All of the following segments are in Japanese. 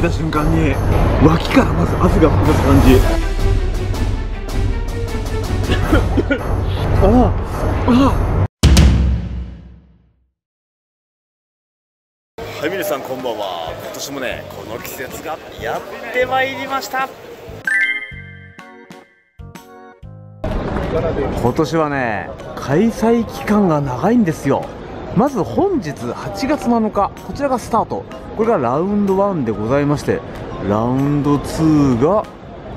べた瞬間に脇からまず汗が噴き出す感じ。ああ。はい皆さんこんばんは。今年もねこの季節がやってまいりました。今年はね開催期間が長いんですよまず本日8月7日こちらがスタート。これがラウンド1でございましてラウンド2が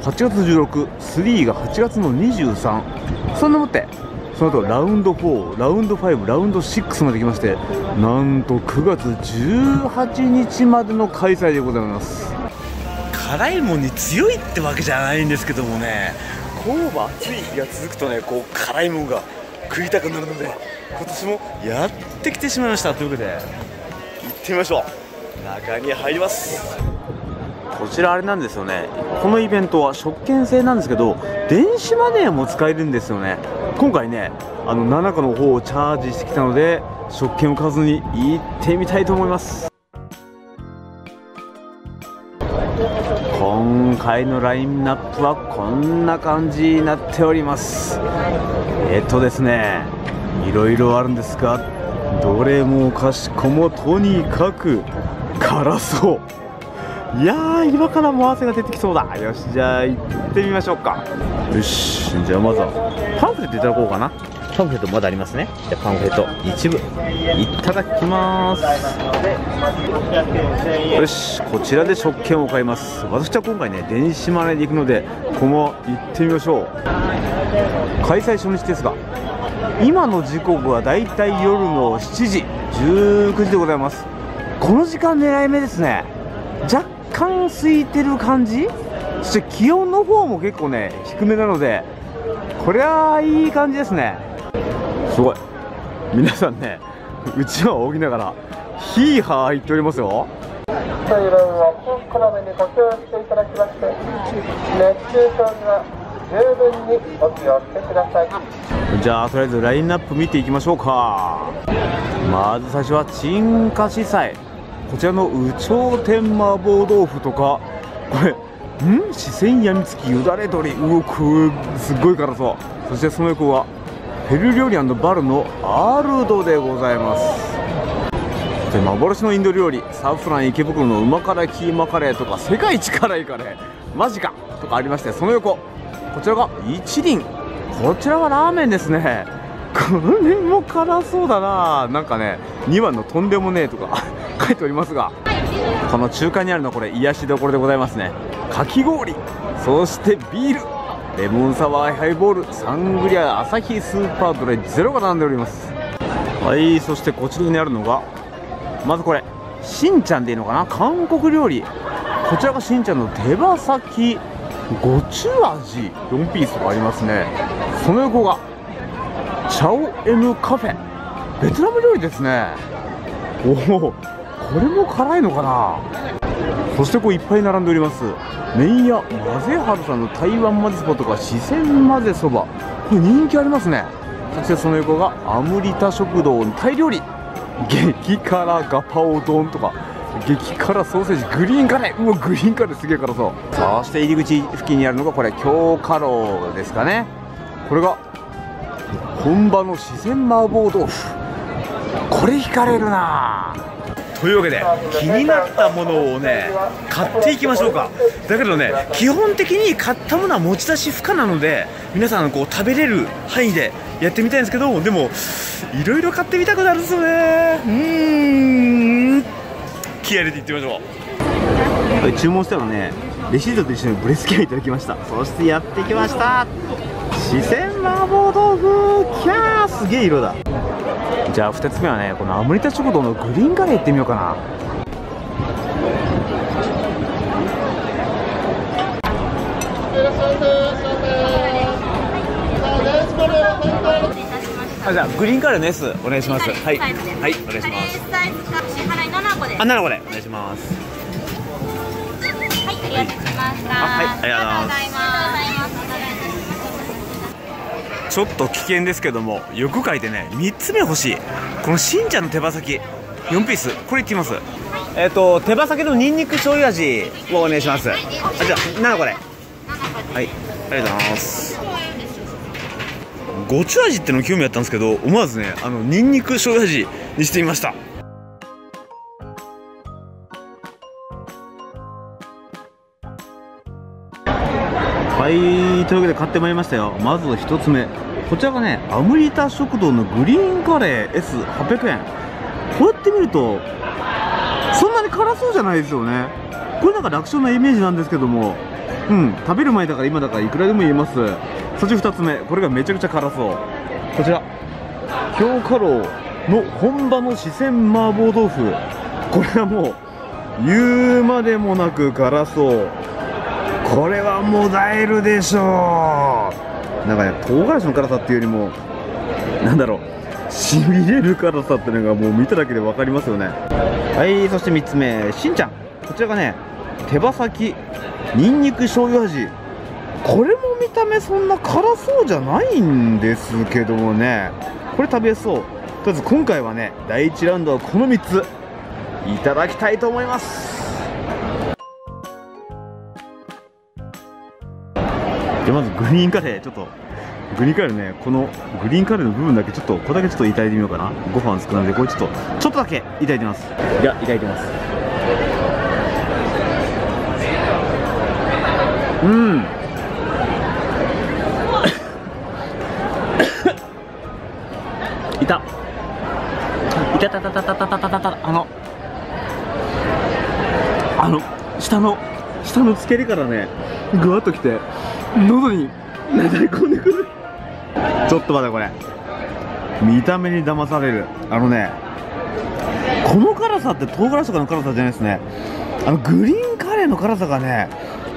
8月16、3が8月の23そんなもってその後ラウンド4、ラウンド5、ラウンド6まで来ましてなんと9月18日までの開催でございます。辛いもんに強いってわけじゃないんですけどもねこうも暑い日が続くとねこう辛いもんが食いたくなるので今年もやってきてしまいましたというわけで。行ってみましょう。中に入ります。こちらあれなんですよね。このイベントは食券制なんですけど電子マネーも使えるんですよね。今回ねあの7個の方をチャージしてきたので食券を買わずに行ってみたいと思います。今回のラインナップはこんな感じになっております。えっとですねいろいろあるんですがどれもかしこもとにかく辛そう。いやー今からも汗が出てきそうだ。よしじゃあ行ってみましょうか。よしじゃあまずはパンフレットいただこうかな。パンフレットまだありますね。じゃあパンフレット一部。いただきます。よしこちらで食券を買います。私は今回ね電子マネーで行くのでこのまま行ってみましょう。開催初日ですが今の時刻はだいたい夜の7時19時でございます。この時間狙い目ですね。若干空いてる感じ？そして気温の方も結構ね低めなのでこれはいい感じですね。すごい。皆さんねうちわを仰ぎながらヒーハー言っておりますよ。水分をこまめに補給していただきまして熱中症には十分にお気をつけください。じゃあとりあえずラインナップ見ていきましょうか。まず最初は鎮火司祭こちらの有頂天麻婆豆腐とか。これん？四川やみつきよだれ鶏うおくすっごい辛そう。そしてその横はペル料理バルのアールドでございます。で幻のインド料理。サフラン池袋のうま辛キーマカレーとか世界一辛いカレー。マジか。とかありましてその横。こちらが一輪。こちらはラーメンですね。これも辛そうだな。なんかね2番のとんでもねえとか 書いておりますが。この中間にあるのこれ癒しどころでございますね。かき氷。そしてビール。レモンサワーハイボール。サングリアアサヒスーパードライ。ゼロが並んでおります。はいそしてこちらにあるのがまずこれ。しんちゃんでいいのかな？韓国料理。こちらがしんちゃんの手羽先。ごちゅ味4ピースとかありますね。その横がチャオエムカフェ。ベトナム料理ですね。おおこれも辛いのかな。そしてこういっぱい並んでおります。麺屋混ぜはるさんの台湾混ぜそばとか四川混ぜそば。これ人気ありますね。そしてその横がアムリタ食堂のタイ料理。激辛ガパオ丼とか。激辛ソーセージグリーンカレー。うわグリーンカレーすげえ辛そう。そして入り口付近にあるのがこれ京華楼ですかね。これが本場の四川麻婆豆腐。これ惹かれるな。というわけで気になったものをね買っていきましょうか。だけどね基本的に買ったものは持ち出し不可なので皆さんこう食べれる範囲でやってみたいんですけどでもいろいろ買ってみたくなるんですよね。うん。気合入れていってみましょう。はい注文したのねレシートと一緒にブレスケアいただきました。そしてやってきました四川麻婆豆腐キャーすげえ色だ。じゃあ2つ目はねこのアムリタ食堂のグリーンカレー行ってみようかなあじゃあグリーンカレーの S お願いします。はい。はい、はい、お願いします。サイズか支払い7個であ7個で。お願いします。はい、ありがとうございました。はいありがとうございます。ちょっと危険ですけどもよく書いてね3つ目欲しい。このしんちゃんの手羽先。4ピース。これいってみます。はい、えっ、と手羽先のニンニク醤油味をお願いします。あじゃあなんだこれはい。ありがとうございますごちゅ味っての興味あったんですけど思わずねあのニンニク醤油味にしてみました。はいというわけで買ってまいりましたよ。まず1つ目。こちらがねアムリタ食堂のグリーンカレー S800 円。こうやって見るとそんなに辛そうじゃないですよね。これなんか楽勝なイメージなんですけども。うん食べる前だから今だからいくらでも言えます。そして2つ目これがめちゃくちゃ辛そう。こちら。京華楼の本場の四川麻婆豆腐。これはもう言うまでもなく辛そう。これはもだえるでしょう。なんかね唐辛子の辛さっていうよりもなんだろう。しびれる辛さっていうのがもう見ただけで分かりますよね。はいそして3つ目しんちゃん。こちらがね手羽先にんにく醤油味これも見た目そんな辛そうじゃないんですけどもね。これ食べそう。とりあえず今回はね第1ラウンドはこの3つ。いただきたいと思います。じゃあまずグリーンカレー。ちょっとグリーンカレーねこのグリーンカレーの部分だけちょっとこれだけちょっといただいてみようかな。ご飯少なめでこれちょっとちょっとだけいただいてます。じゃあいただいてます。うんたたたたあのあの下の下の付け根からねぐわっときて喉になだれ込んでくるちょっと待ってこれ見た目に騙されるあのねこの辛さって唐辛子とかの辛さじゃないですねあのグリーンカレーの辛さがね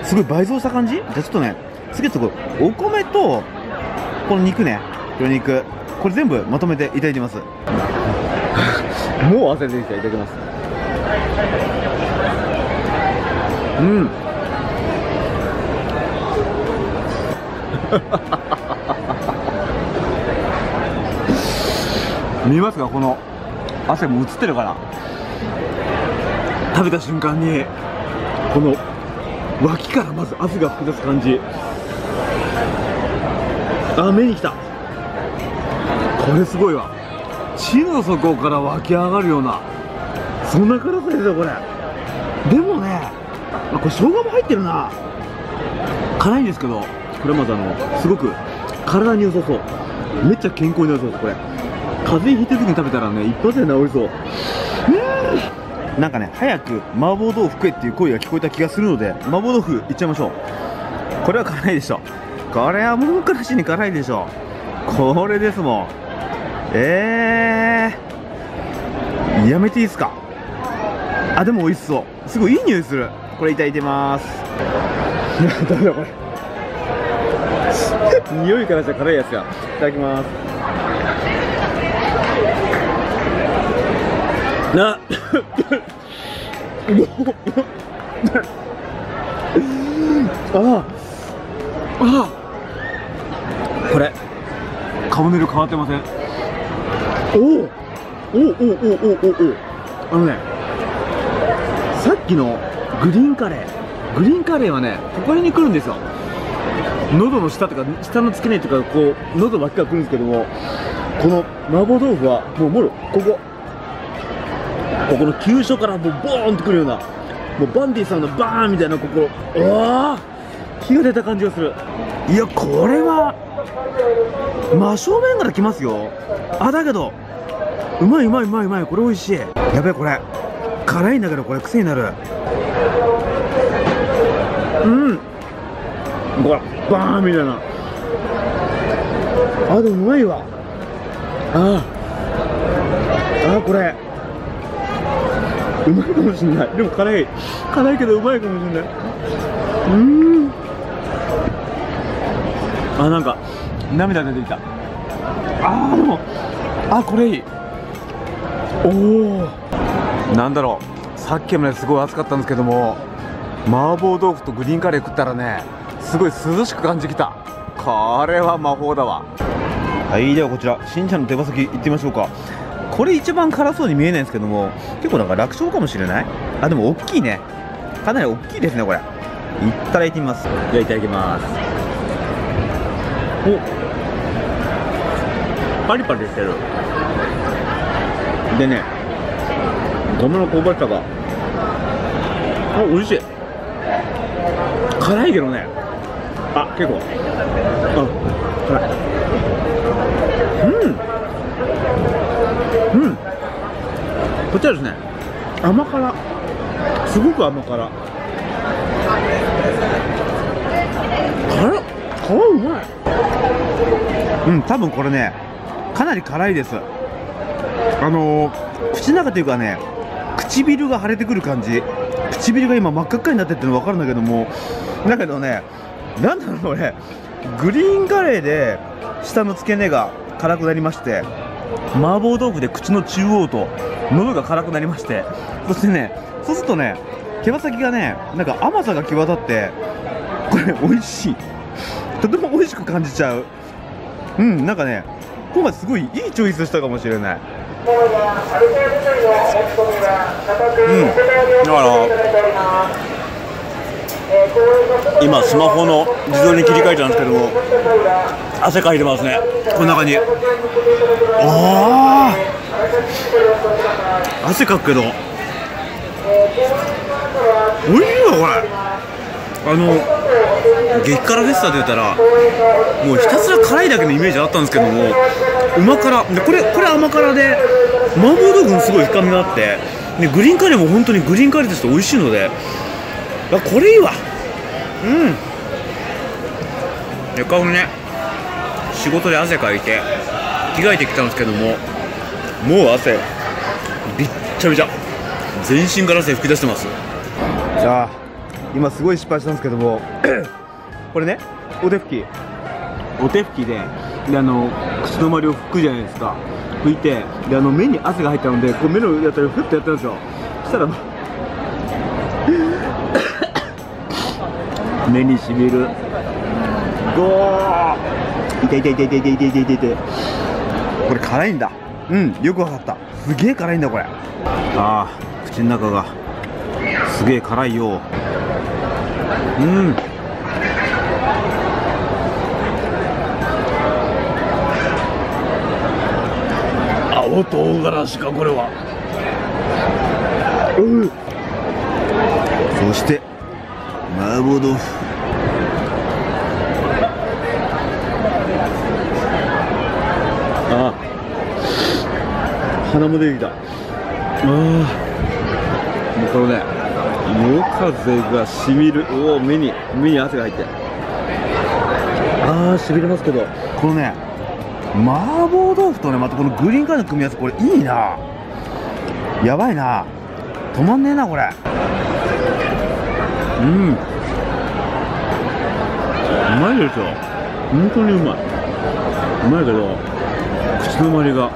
すごい倍増した感じじゃあちょっとね次ちょっとお米とこの肉ね魚肉これ全部まとめていただきますもう汗出てきた。いただきます。うん。見えますか？この汗も映ってるかな食べた瞬間にこの脇からまず汗が噴き出す感じ。あ目にきた。これすごいわ。地の底から湧き上がるようなそんな辛さですよこれ。でもねあこれ生姜も入ってるな。辛いんですけどこれまずあのすごく体に良さそう。めっちゃ健康になりそうですこれ。風邪ひいてる時に食べたらね一発で治りそう。うん。なんかね早く麻婆豆腐食えっていう声が聞こえた気がするので麻婆豆腐いっちゃいましょう。これは辛いでしょ。これは文句なしに辛いでしょ。これですもん。えー、やめていいですか？あでも美味しそう。すごいいい匂いする。これいただいてます。ダメだこれ。匂いからしたら辛いやつや。いただきます。な あああこれ。顔の色変わってませんおおおおおおおおあのねさっきのグリーンカレー。グリーンカレーはねここに来るんですよ。喉の下とか下の付け根とかこう喉脇からるんですけどもこの麻婆豆腐はもうもろここ。ここの急所からもうボーンとくるようなもうバンディさんのバーンみたいなここ。ああ火が出た感じがする。いやこれは真正面から来ますよ。あだけどうまいうまいうまいうまいこれ美味しい。やべえこれ。辛いんだけどこれ癖になる。うん。これバーンみたいな。あでもうまいわ。ああ。あこれ。うまいかもしんない。でも辛い。辛いけどうまいかもしんない。うん。あなんか涙出てきた。あーでもあこれいい。おおなんだろう。さっきまですごい暑かったんですけども麻婆豆腐とグリーンカレー食ったらねすごい涼しく感じてきた。これは魔法だわ。はいではこちらしんちゃんの手羽先いってみましょうか。これ一番辛そうに見えないんですけども結構なんか楽勝かもしれない？あでも大きいね。かなり大きいですねこれ。いったらいってみます。じゃあいただきます。お。パリパリしてるでねガムの香ばしさが。あ美味しい。辛いけどね。あ結構。あ辛い。うん。うん。こちらですね甘辛。すごく甘辛。辛っ。辛うまい。うん多分これねかなり辛いです。あのー、口の中というかね唇が腫れてくる感じ。唇が今真っ赤っかになってっての分かるんだけどもだけどねなんだろうこれグリーンカレーで下の付け根が辛くなりまして麻婆豆腐で口の中央と喉が辛くなりましてそしてねそうするとね手羽先がねなんか甘さが際立ってこれ美味しい。とても美味しく感じちゃう。うんなんかね今回すごいいいチョイスしたかもしれない。うん。だから今スマホの自動に切り替えたんですけども汗かいてますね。こんな感じああ汗かくけど。おいしいわこれ。あの激辛フェスタで言ったらもうひたすら辛いだけのイメージあったんですけどもうま辛。でこれこれ甘辛で麻婆豆腐もすごい深みがあってでグリーンカレーも本当にグリーンカレーとして美味しいのであこれいいわ。うん。でかね仕事で汗かいて着替えてきたんですけどももう汗びっちゃびちゃ。全身から汗吹き出してます。じゃあ今すごい失敗したんですけども これねお手拭き。お手拭きでであの口の周りを拭くじゃないですか。拭いてであの目に汗が入ったのでこう目のやたりふっとやったんですよ。そしたら 目にしみる。ゴー！痛い痛い痛い痛い痛い痛い痛い痛い痛い。これ辛いんだ。うんよくわかった。すげえ辛いんだこれ。ああ口の中が。すげえ辛いよ。うん。青唐辛子かこれは。うん。そして麻婆豆腐。あ鼻も出てきた。ああ。もうこのね夜風がしみる。おお目に目に汗が入って。ああしびれますけど。このね麻婆豆腐とねまたこのグリーンカレーの組み合わせこれいいな。やばいな。止まんねえなこれ。うん。うまいですよ。本当にうまい。うまいけど口の周りが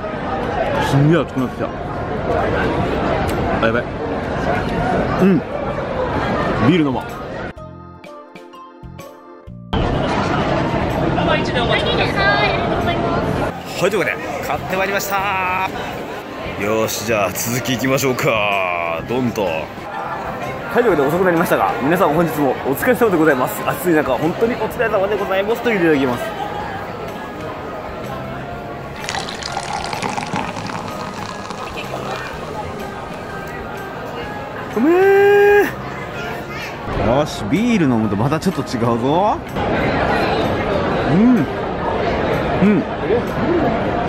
すんげえ熱くなってきた。あやばい。うん。ビール飲もう。はいということで買ってまいりました。よしじゃあ続きいきましょうか。ドンと。はいということで遅くなりましたが皆さん本日もお疲れ様でございます。暑い中本当にお疲れ様でございますといただきます。うめえよしビール飲むとまたちょっと違うぞ。うん。うん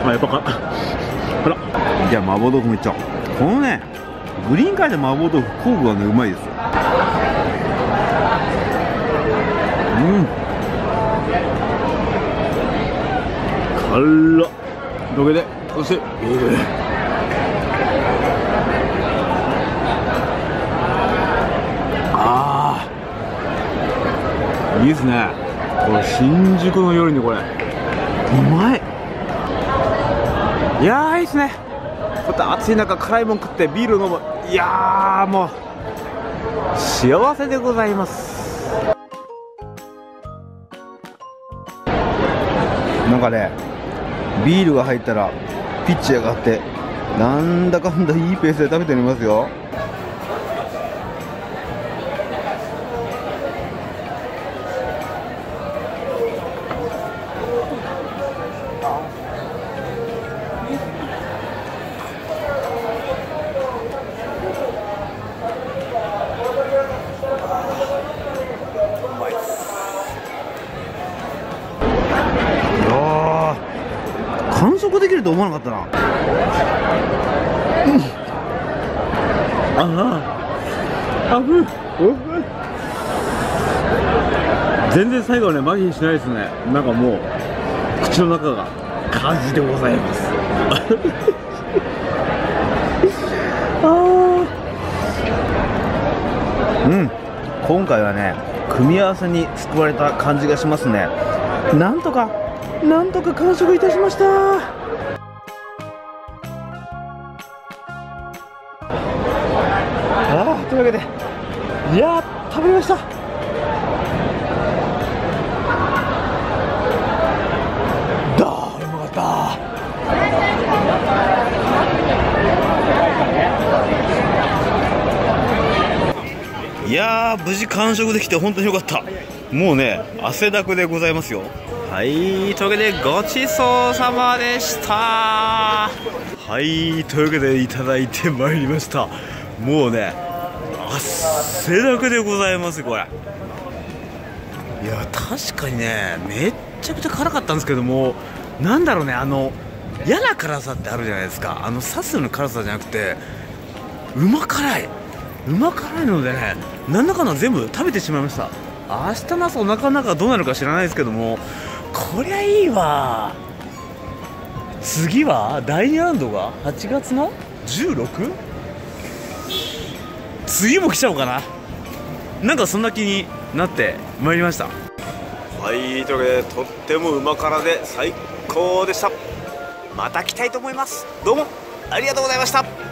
あやっぱか。ほら。じゃあ麻婆豆腐もいっちゃおう。このねグリーンカレーで麻婆豆腐工具はねうまいですよ。うん。辛っ。どけで。そしてビー。ルああいいですね。これ新宿の夜にこれ。うまいいやーいいっすね暑い中辛いもん食ってビール飲む。いやーもう幸せでございます。なんかねビールが入ったらピッチ上がってなんだかんだいいペースで食べてみますよ。ー完食できると思わなかったな。ああ。あぶ全然最後ね麻痺しないですね。なんかもう口の中が。火事でございます。うん。今回はね組み合わせに救われた感じがしますね。なんとかなんとか完食いたしましたああというわけでいやー食べました。だーうまかった。いや無事完食できて本当によかった。もうね汗だくでございますよ。はいというわけでごちそうさまでした。はいというわけでいただいてまいりました。もうね汗だくでございますこれ。いや確かにねめっちゃくちゃ辛かったんですけどもなんだろうねあの嫌な辛さってあるじゃないですか。あの刺すの辛さじゃなくてうま辛い。うま辛いのでねなんだかんだ全部食べてしまいました。明日の朝お腹の中どうなるか知らないですけどもこりゃいいわ。次は第2ラウンドが8月の？16? 次も来ちゃおうかな。なんかそんな気になってまいりました。はいというわけでとってもうま辛で最高でした。また来たいと思います。どうもありがとうございました。